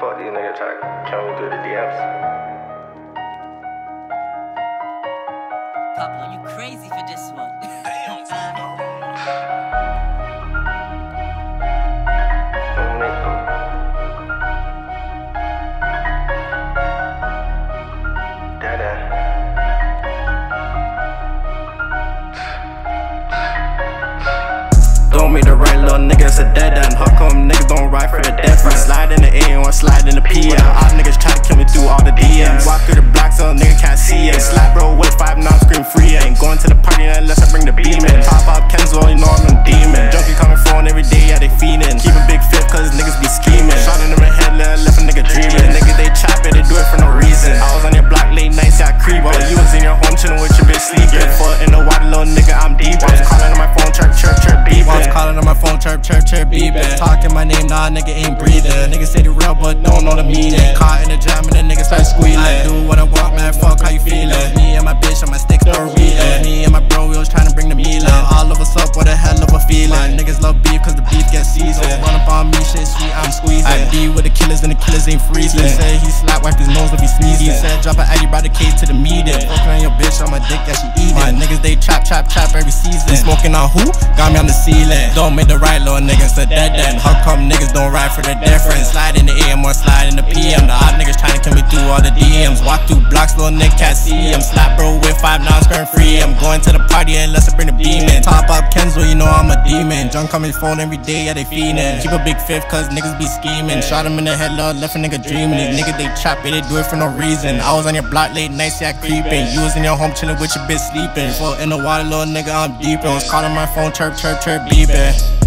Fuck these niggas try to kill me through the DMs. Pablo, you crazy for this one. Don't make them. Dada. Don't make the right little nigga, it's a dead end. How come niggas don't ride for the the slide in the PM. All niggas try to kill me through all the DMs. Walk through the block so a nigga can't see it. Slap bro with five now scream free. Ain't going to the party unless I bring the beam in. Pop up Kenzo, you know I'm a demon. Junkie coming phone every day, yeah, they fiendin'. Keep a big fit cause niggas be scheming. Shot in my head, left a nigga dreaming. Nigga, they chop it, they do it for no reason. I was on your block late nights, yeah, creepin'. While you was in your home chillin' with your bitch sleeping. Foot in the water, little nigga, I'm deep. Calling on my phone, chirp, chirp, chirp, beeping. Talking my name, nah, nigga ain't breathing. Niggas say the real, but don't know the meaning. Caught in the jam and the niggas start squealing. I do what I want, man, fuck how you feeling. Me and my bitch on my sticks, don't reading. Me and my bro, we was trying to bring the meal in. All of us up, what a hell of a feeling. Niggas love beef, cause the beef gets seasoned. Run up on me, shit sweet, I'm squeezing. I be with the killers and the killers ain't freezing. He said he slap, wipe his nose if he sneezing. He said drop an addy, brought the case to the meeting. Fucking on your bitch, on my dick, yeah, she eating. Niggas, they chop, chop, chop every season. Smoking on who? Got me on the ceiling. Don't make the right little niggas the dead end. How come niggas don't ride for the difference? Slide in the AM or slide in the PM. The odd niggas trying to kill me through all the DMs. Walk through blocks, little nigga can't see him. Slap bro with five nines, current free. I'm going to the party unless I bring the beam. Top up Kenzo, you know I'm a demon. Junk on his phone every day, yeah, they fiendin'. Keep a big fifth, cause niggas be scheming. Shot him in the head, lord, left a nigga dreaming. These niggas, they chop it, they do it for no reason. I was on your block late nights, yeah, creeping. You was in your home chillin' with your bitch sleeping. Foot in the water, little nigga, I'm deep. Was calling my phone, chirp, chirp, chirp, beeping.